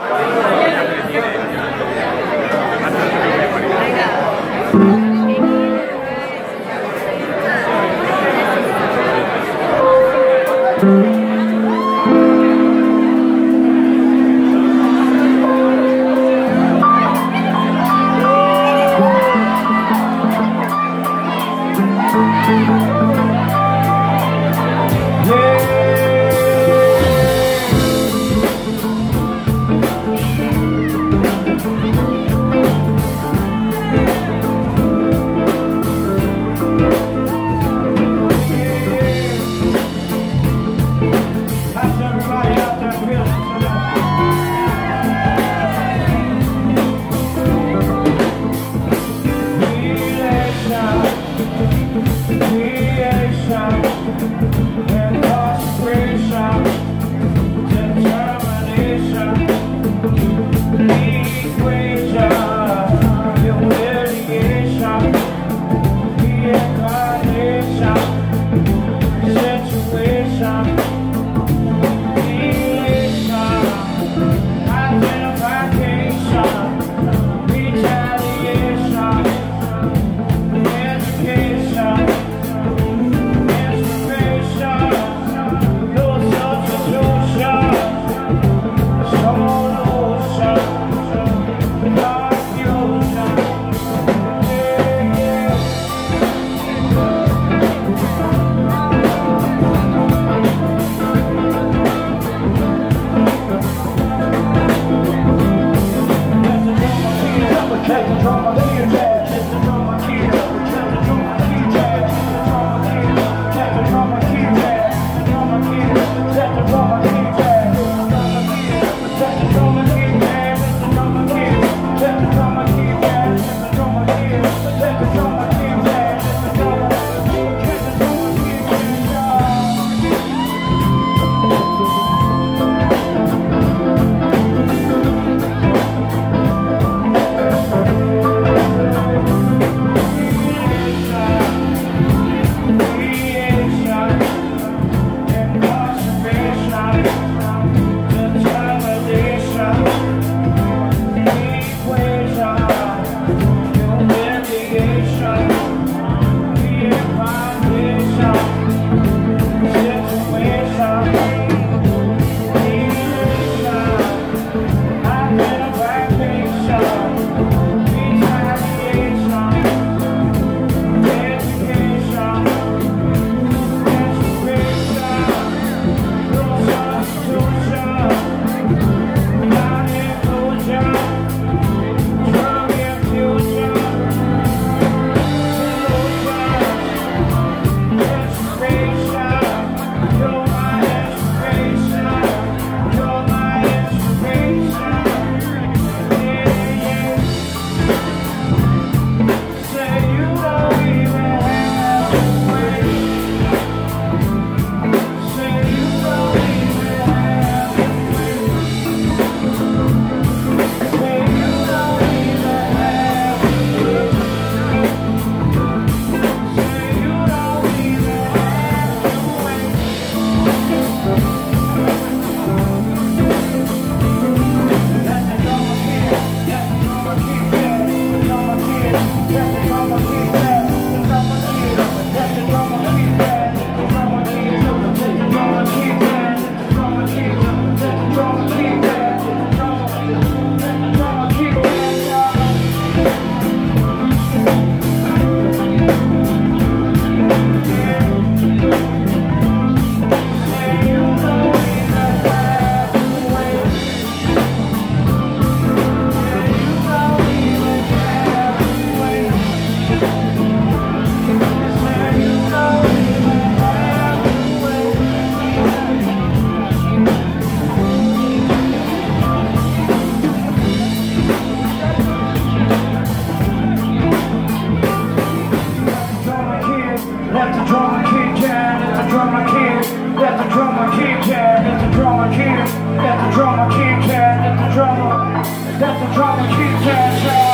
Gracias. Let the drama kick jam, let the drama kick, let the drama kick jam, let the drama kick, let the drama kick jam, let the drama let the drummer kick jam.